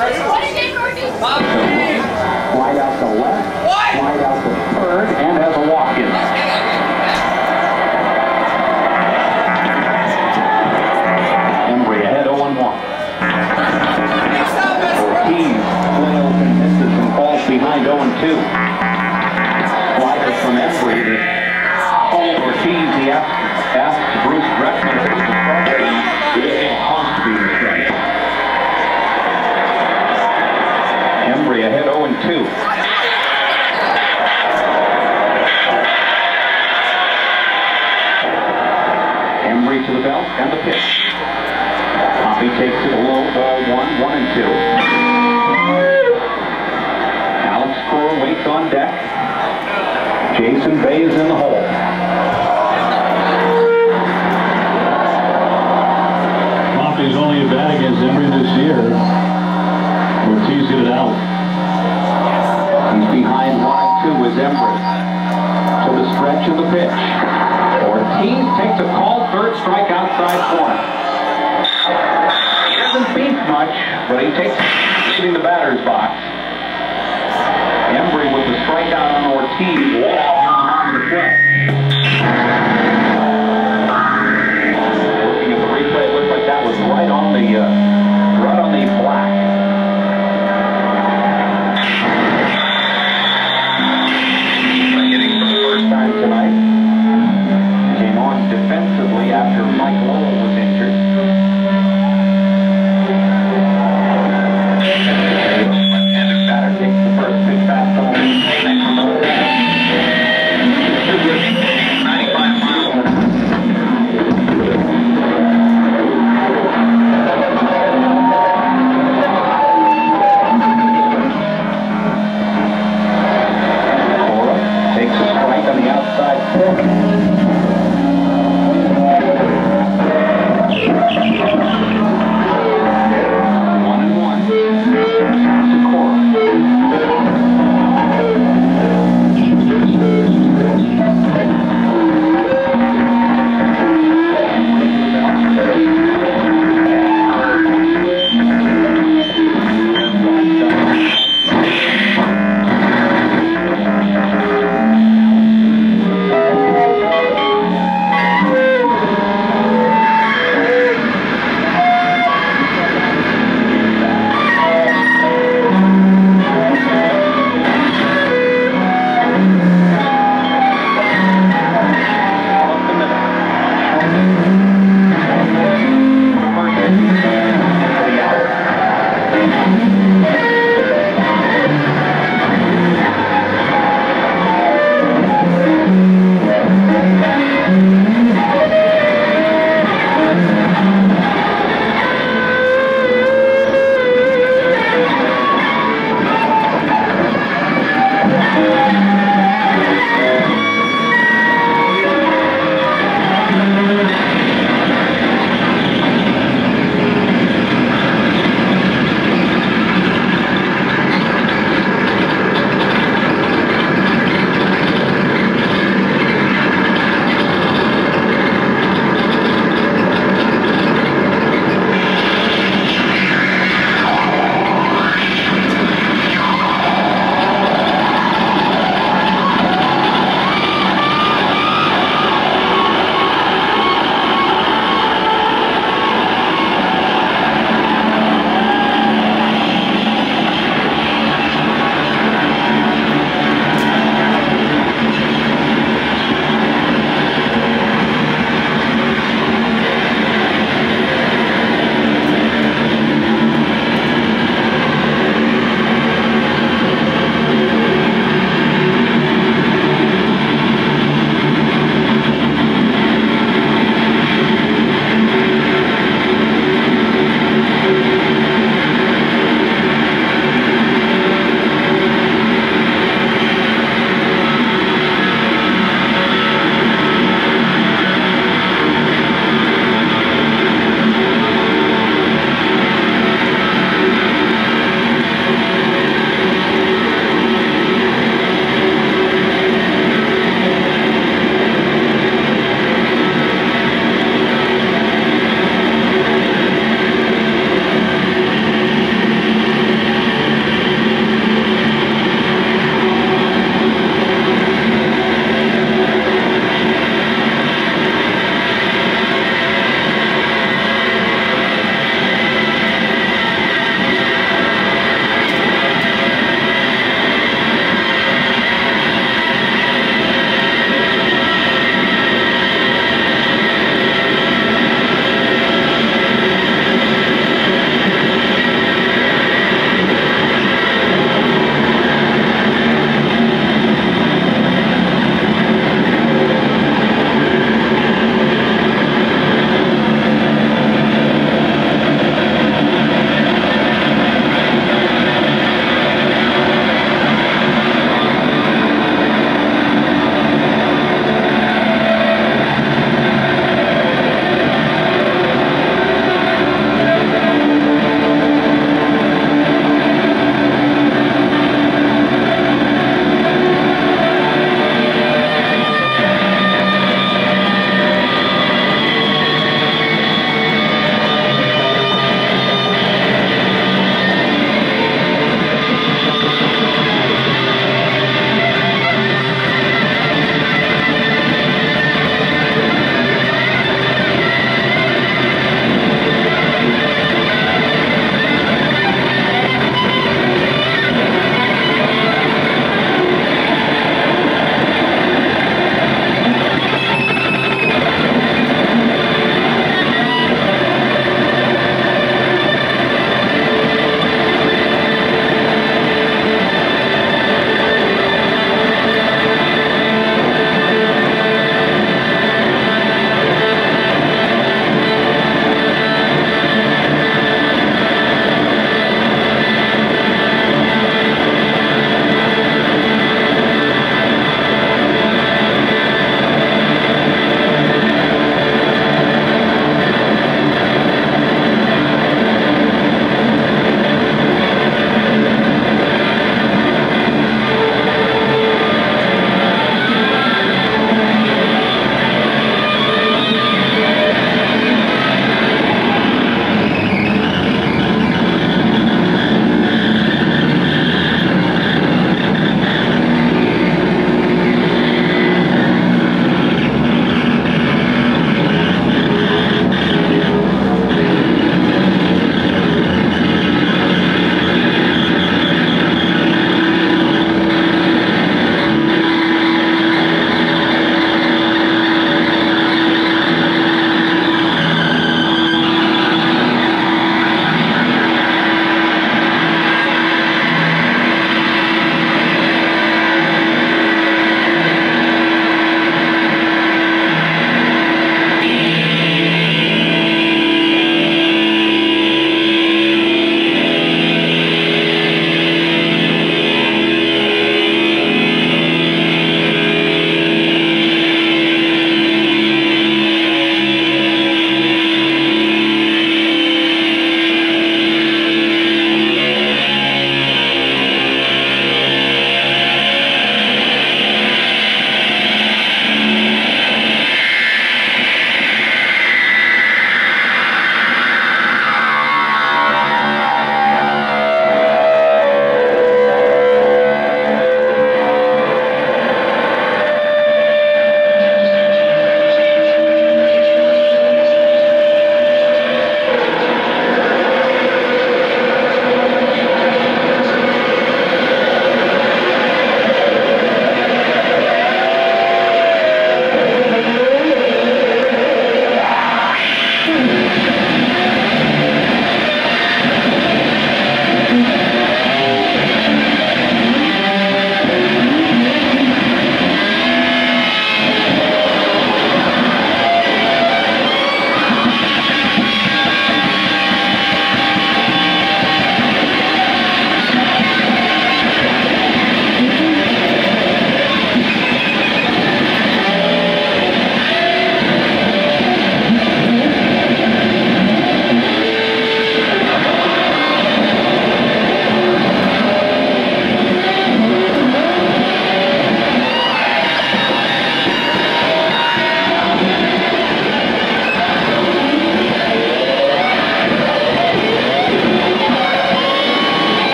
Slide out to left, slide out to third, and has a walk-in. Embree ahead 0-1. Ortiz, misses and oh falls behind 0-2. On deck. Jason Bay is in the hole. Papi's only a bat against Embree this year. Ortiz hit it out. He's behind one two with Embree. To the stretch of the pitch. Ortiz takes a call, third strike outside corner. He doesn't beat much, but he takes leaving the batter's box. Embree